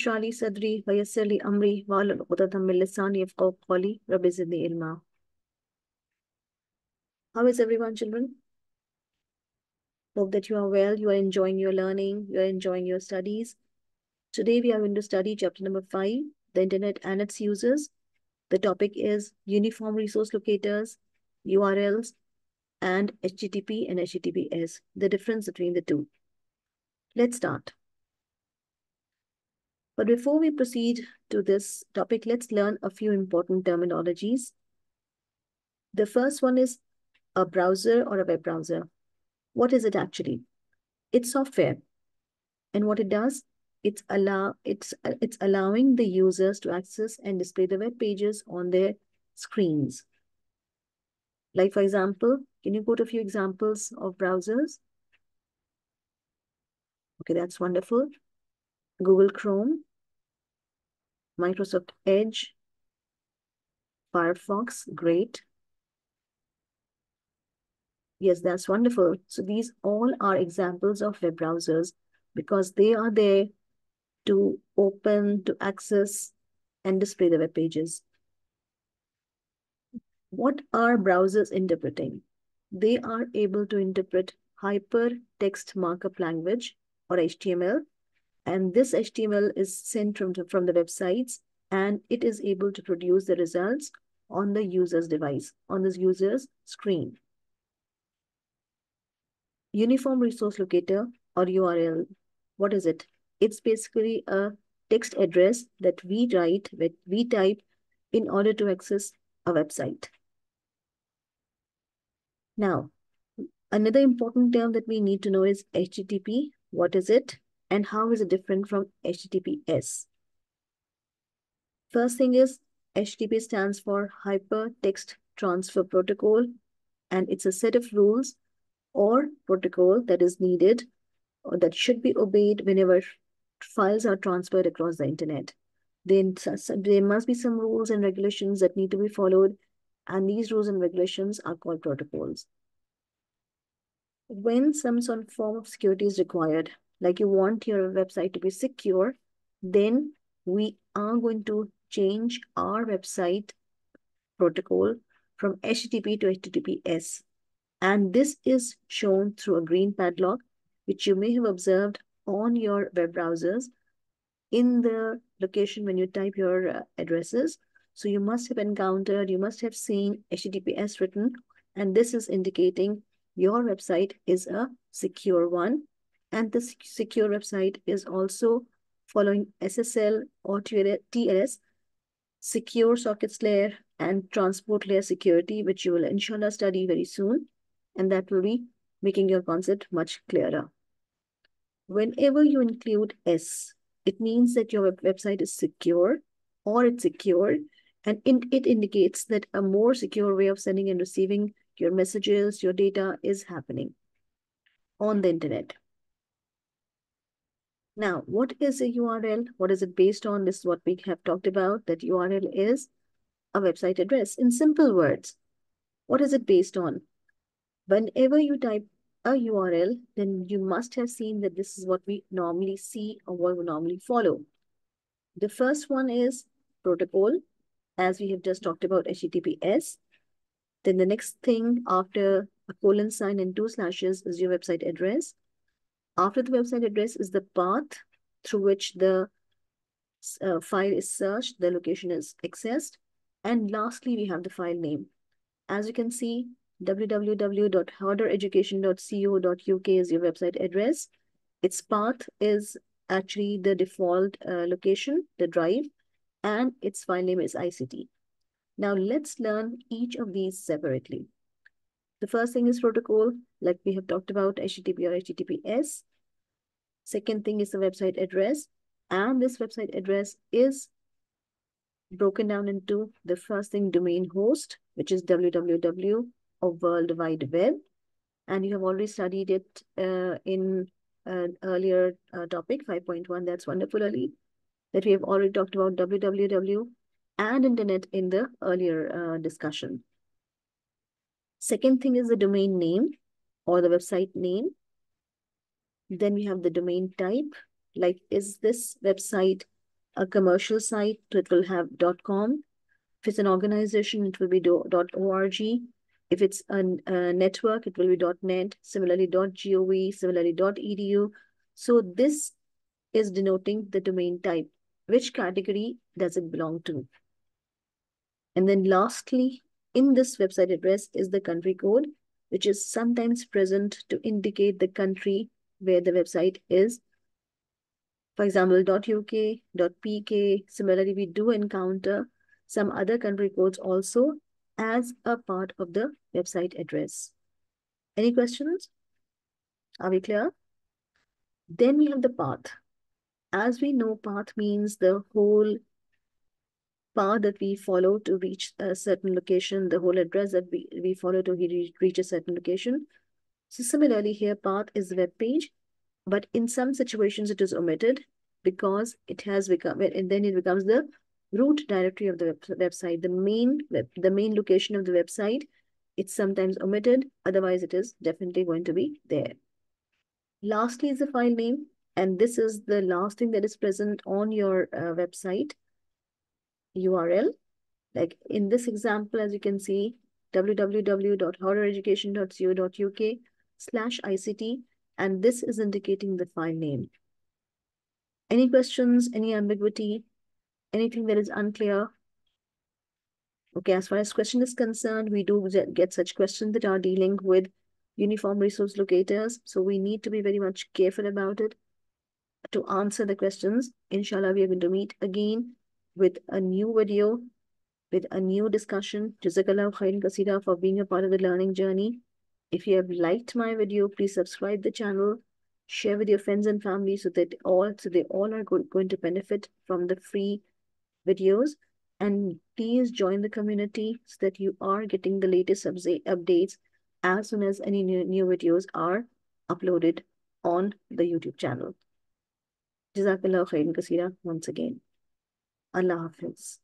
Shrali sadri wa yassir li amri wa hlul 'uqdatam min lisani yafqahu qawli. Rabbi zidni ilma. How is everyone, children? Hope that you are well, you are enjoying your learning, you are enjoying your studies. Today we are going to study chapter number 5, the internet and its users. The topic is uniform resource locators, URLs, and HTTP and HTTPS, the difference between the two. Let's start. But before we proceed to this topic, let's learn a few important terminologies. The first one is a browser or a web browser. What is it actually? It's software. And what it does, it's allow it's it's allowing the users to access and display the web pages on their screens. Like for example, can you quote a few examples of browsers? Okay, that's wonderful. Google Chrome, Microsoft Edge, Firefox, great. Yes, that's wonderful. So these all are examples of web browsers because they are there to open, to access, and display the web pages. What are browsers interpreting? They are able to interpret hypertext markup language or HTML. And this HTML is sent from, from the websites and it is able to produce the results on the user's device, on the user's screen. Uniform Resource Locator or URL, what is it? It's basically a text address that we write, that we type in order to access a website. Now, another important term that we need to know is HTTP. What is it and how is it different from HTTPS? First thing is HTTP stands for Hypertext Transfer Protocol and it's a set of rules or protocol that is needed or that should be obeyed whenever files are transferred across the internet. Then there must be some rules and regulations that need to be followed and these rules and regulations are called protocols. When some sort of form of security is required, like you want your website to be secure, then we are going to change our website protocol from HTTP to HTTPS. And this is shown through a green padlock, which you may have observed on your web browsers in the location when you type your uh, addresses. So you must have encountered, you must have seen HTTPS written, and this is indicating your website is a secure one. And the secure website is also following SSL or TLS, secure sockets layer, and transport layer security, which you will inshallah study very soon. And that will be making your concept much clearer. Whenever you include S, it means that your website is secure or it's secured and it indicates that a more secure way of sending and receiving your messages, your data is happening on the internet. Now, what is a URL? What is it based on? This is what we have talked about, that URL is a website address. In simple words, what is it based on? Whenever you type a URL, then you must have seen that this is what we normally see or what we normally follow. The first one is protocol as we have just talked about HTTPS. Then the next thing after a colon sign and two slashes is your website address. After the website address is the path through which the uh, file is searched, the location is accessed. And lastly, we have the file name. As you can see, www.hoddereducation.co.uk is your website address. Its path is actually the default uh, location, the drive, and its file name is ICT. Now let's learn each of these separately. The first thing is protocol, like we have talked about HTTP or HTTPS. Second thing is the website address. And this website address is broken down into the first thing domain host, which is www or World Wide Web. And you have already studied it uh, in an earlier uh, topic, 5.1. That's wonderful, Ali that we have already talked about www and internet in the earlier uh, discussion. Second thing is the domain name or the website name. Then we have the domain type, like is this website a commercial site? It will have .com. If it's an organization, it will be .org. If it's a, a network, it will be .net, similarly .gov, similarly .edu. So this is denoting the domain type. Which category does it belong to? And then lastly, in this website address is the country code, which is sometimes present to indicate the country where the website is. For example, .uk, .pk. Similarly, we do encounter some other country codes also as a part of the website address. Any questions? Are we clear? Then we have the path. As we know, path means the whole path that we follow to reach a certain location, the whole address that we, we follow to reach a certain location. So similarly here, path is the web page, but in some situations it is omitted because it has become, and then it becomes the root directory of the web, website, the main web, the main location of the website. It's sometimes omitted, otherwise it is definitely going to be there. Lastly is the file name, and this is the last thing that is present on your uh, website. URL. Like in this example, as you can see, www.hoddereducation.co.uk slash ICT, and this is indicating the file name. Any questions, any ambiguity, anything that is unclear? Okay, as far as question is concerned, we do get such questions that are dealing with uniform resource locators. So we need to be very much careful about it to answer the questions. Inshallah, we are going to meet again with a new video, with a new discussion. Jazakallah khairan kasira for being a part of the learning journey. If you have liked my video, please subscribe the channel, share with your friends and family so that all so they all are go going to benefit from the free videos. And please join the community so that you are getting the latest updates as soon as any new, new videos are uploaded on the YouTube channel. Jazakallah khairan kasira once again. Allah Hafiz.